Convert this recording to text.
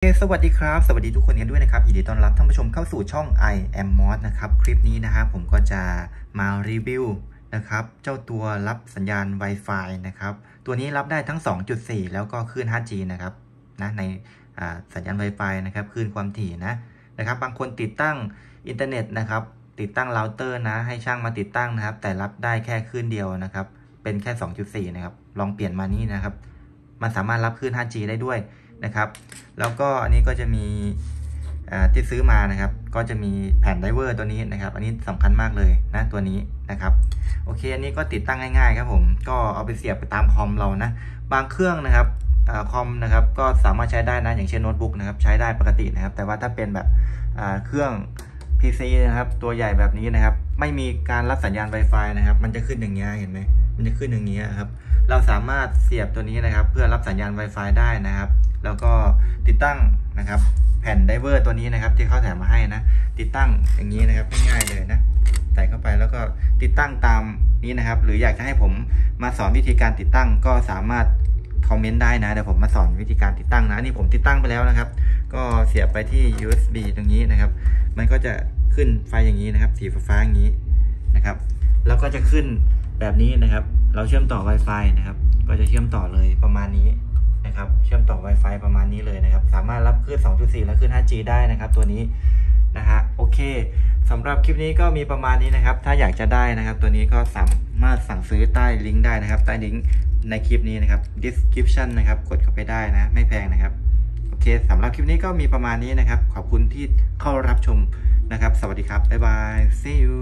โอเคสวัสดีครับ สวัสดีทุกคนกันด้วยนะครับยินดีต้อนรับท่านผู้ชมเข้าสู่ช่อง I am Mod นะครับคลิปนี้นะครับผมก็จะมารีวิวนะครับเจ้าตัวรับสัญญาณ Wi-Fi นะครับตัวนี้รับได้ทั้ง 2.4 แล้วก็คลื่น 5G นะครับนะในสัญญาณ Wi-Fi นะครับคลื่นความถี่นะนะครับบางคนติดตั้งอินเทอร์เน็ตนะครับติดตั้งเราเตอร์นะให้ช่างมาติดตั้งนะครับ แต่รับได้แค่คลื่นเดียวนะครับเป็นแค่ 2.4 นะครับลองเปลี่ยนมานี่นะครับมันสามารถรับคลื่น 5G ได้ด้วย นะครับ แล้วก็อันนี้ก็จะมีที่ซื้อมานะครับ ก็จะมีแผ่นไดเวอร์ตัวนี้นะครับ อันนี้สำคัญมากเลยนะตัวนี้นะครับ โอเค อันนี้ก็ติดตั้งง่ายๆครับผม ก็เอาไปเสียบไปตามคอมเรานะ บางเครื่องนะครับคอมนะครับ ก็สามารถใช้ได้นะ อย่างเช่นโน้ตบุ๊กนะครับ ใช้ได้ปกตินะครับ แต่ว่าถ้าเป็นแบบเครื่อง PC นะครับ ตัวใหญ่แบบนี้นะครับ ไม่มีการรับสัญญาณ Wi-Fi นะครับ มันจะขึ้นอย่างเงี้ย เห็นไหมมันจะขึ้นอย่างเงี้ยครับ เราสามารถเสียบตัวนี้นะครับ เพื่อรับสัญญาณ Wi-Fi ได้นะครับ แล้วก็ติดตั้งนะครับแผ่นไดเวอร์ตัวนี้นะครับ ที่เขาแถมมาให้นะ ติดตั้งอย่างนี้นะครับง่ายๆเลยนะใส่เข้าไปแล้วก็ติดตั้งตามนี้นะครับ หรืออยากจะให้ผมมาสอนวิธีการติดตั้งก็สามารถคอมเมนต์ได้นะเดี๋ยวผมมาสอนวิธีการติดตั้งนะนี่ผมติดตั้งไปแล้วนะครับ ก็เสียบไปที่ USB ตรงนี้นะครับ มันก็จะขึ้นไฟอย่างนี้นะครับสีฟ้าอย่างนี้นะครับ แล้วก็จะขึ้นแบบนี้นะครับ เราเชื่อมต่อ Wi-Fi นะครับ ก็จะเชื่อมต่อเลยประมาณนี้ นะครับ เชื่อมต่อ Wi-Fi ประมาณนี้เลยนะครับ สามารถรับคลื่น 2.4 และคลื่น 5G ได้นะครับ ตัวนี้นะฮะโอเคสำหรับคลิปนี้ก็มีประมาณนี้นะครับ ถ้าอยากจะได้นะครับ ตัวนี้ก็สามารถสั่งซื้อใต้ลิงก์ได้นะครับ ใต้ลิงก์ในคลิปนี้นะครับ description นะครับ กดเข้าไปได้นะ ไม่แพงนะครับ โอเคสำหรับคลิปนี้ก็มีประมาณนี้นะครับ ขอบคุณที่เข้ารับชมนะครับ สวัสดีครับ บ๊ายบาย see you